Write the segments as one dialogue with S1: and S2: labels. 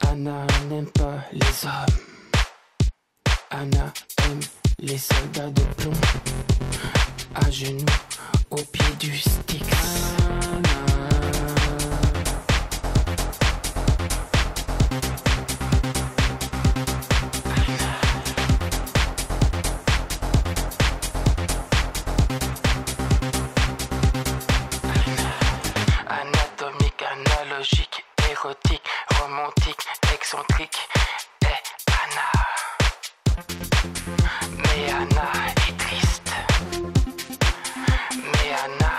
S1: Anna n'aime pas les hommes. Anna aime les soldats de plomb. À genoux, au pied du stick. Anatomique, analogique, érotique, romantique, excentrique, et Anna. Mais Anna est triste. Mais. Anna,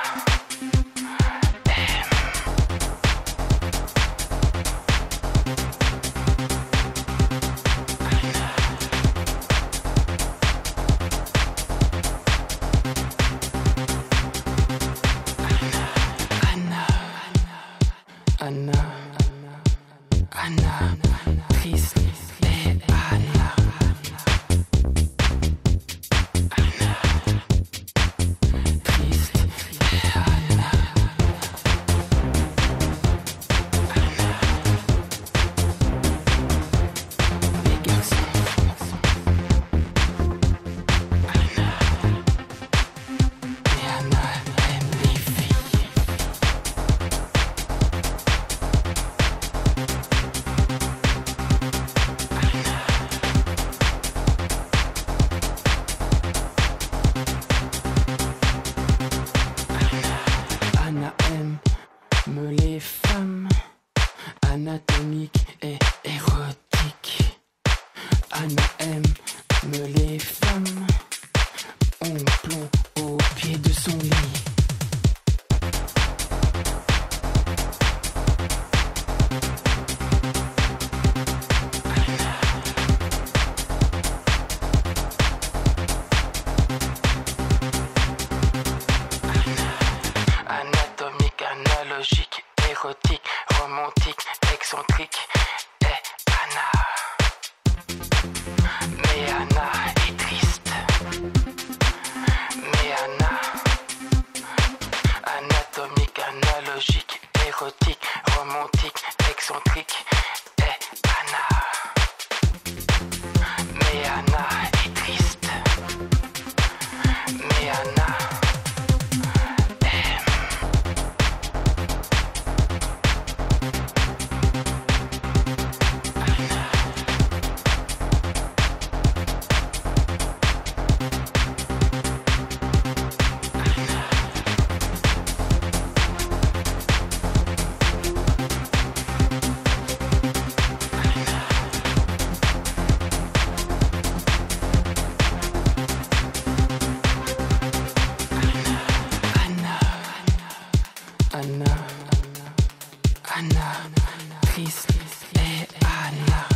S1: Anna, Anna, me les femmes anatomiques et érotiques. Excentrique, et Anna. Mais Anna est triste. Mais Anna. Anatomique, analogique, érotique, romantique, excentrique, Anna, Anna, Chris et Anna.